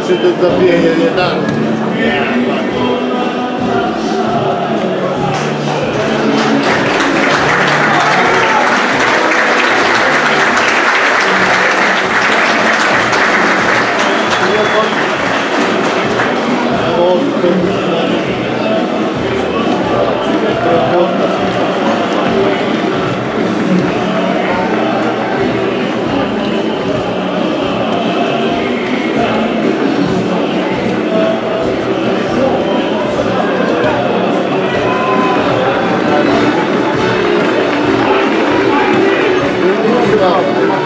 pewno się to zabije, nie tak. Thank you. Oh,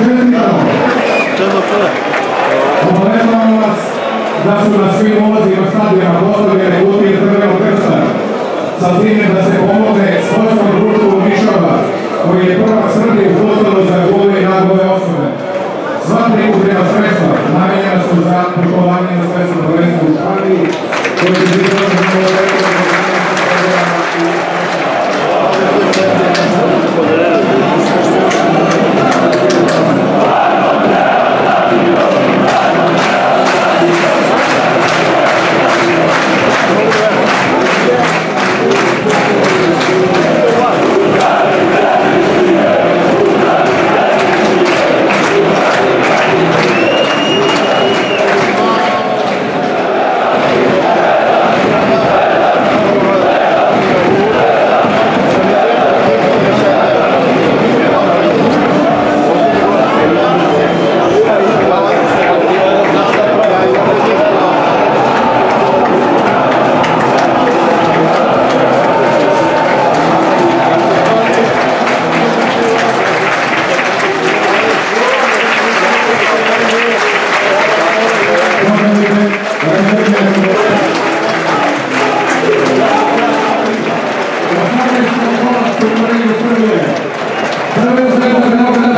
jer je dan. Obaveštavam vas da su na svim ulazima stadiona postavljene kutije crvenog krsta sa time da se pomogne sportskom društvu Mišava koji je prva Srbije u postavu za gole i nagove osobe. Sva prikupljena sredstva namenjena su za poštovanje na sredstvo prvenstva u Španiji koje će biti Gracias.